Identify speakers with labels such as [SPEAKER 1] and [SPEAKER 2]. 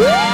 [SPEAKER 1] Woo!